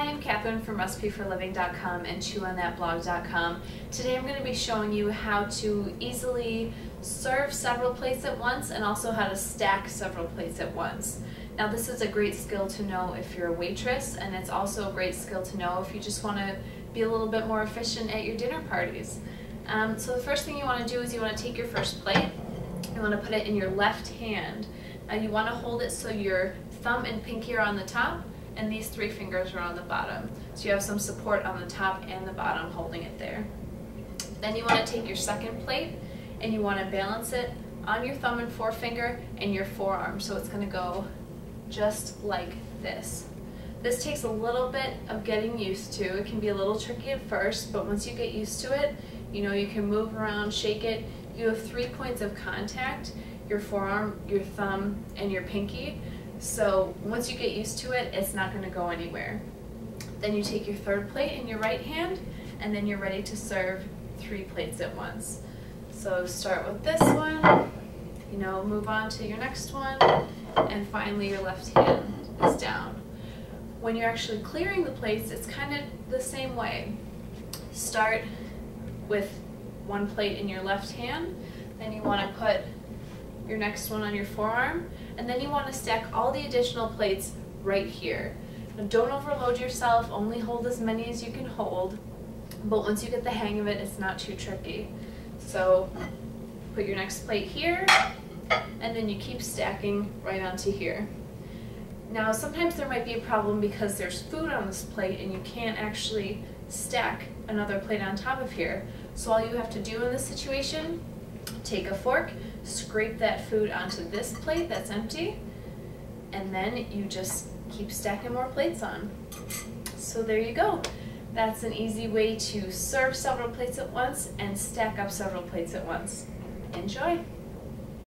I'm Kathryn from recipe4living.com and chewonthatblog.com. Today I'm going to be showing you how to easily serve several plates at once and also how to stack several plates at once. Now this is a great skill to know if you're a waitress and it's also a great skill to know if you just want to be a little bit more efficient at your dinner parties. Um, so the first thing you want to do is you want to take your first plate, you want to put it in your left hand. Now you want to hold it so your thumb and pinky are on the top and these three fingers are on the bottom. So you have some support on the top and the bottom holding it there. Then you want to take your second plate and you want to balance it on your thumb and forefinger and your forearm. So it's going to go just like this. This takes a little bit of getting used to. It can be a little tricky at first, but once you get used to it, you know, you can move around, shake it. You have three points of contact, your forearm, your thumb, and your pinky. So once you get used to it, it's not going to go anywhere. Then you take your third plate in your right hand, and then you're ready to serve three plates at once. So start with this one, you know, move on to your next one, and finally your left hand is down. When you're actually clearing the plates, it's kind of the same way. Start with one plate in your left hand, then you want to put your next one on your forearm, and then you want to stack all the additional plates right here. Now don't overload yourself, only hold as many as you can hold, but once you get the hang of it, it's not too tricky. So put your next plate here, and then you keep stacking right onto here. Now sometimes there might be a problem because there's food on this plate and you can't actually stack another plate on top of here. So all you have to do in this situation, take a fork, scrape that food onto this plate that's empty, and then you just keep stacking more plates on. So there you go. That's an easy way to serve several plates at once and stack up several plates at once. Enjoy!